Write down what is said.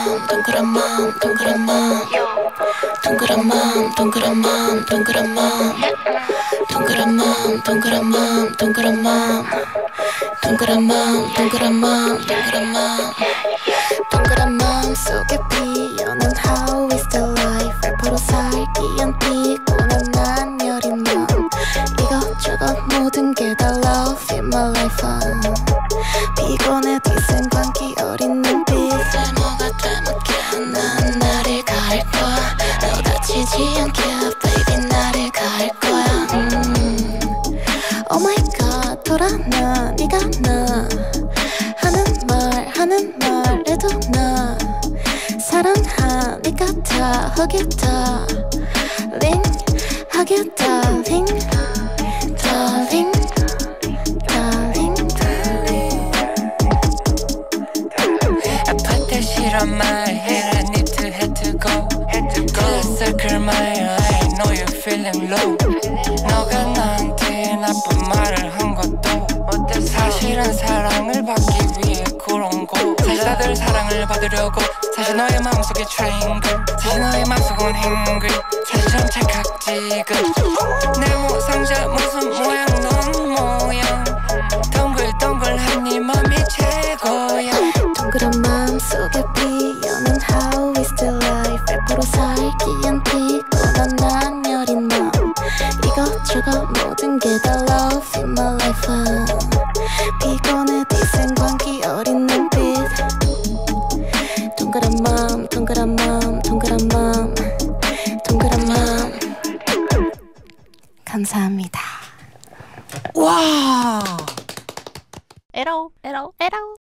마음 동그란 마음 동그란 마음. 동그란 마음 동그란 마음 동그란 마음. 동그란 마음 동그란 마음 동그란 마음. 동그란 마음 동그란 마음 동그란 마음. 동그란 마음 속에 피어난 How is the life? 래퍼로 살기 엔 피곤한 난 여린 마음. 이것저것 모든 게 다 love in my life. 피곤해 뒤생 광기 어린 눈빛 너 다치지 않게 baby 나를 갈 거야 음. Oh my god 돌아나 네가 나 하는 말 하는 말에도 나 사랑하니까 다 흑이다 링 하겠다 링 my feeling low. 너가 나한테 나쁜 말을 한 것도? 사실은 사랑을 받기 위해 그런 거. 사실 다들 사랑을 받으려고. 사실 너의 마음속에 triangle. 사실 너의 마음속은 angry. 사실 좀 착각지근. 내 모상자 need love in my life uh. 피곤해 뒤센 광기 어린 눈빛. 동그란 맘 동그란 맘 동그란 맘 동그란 맘 감사합니다. 와! 에러 에러 에러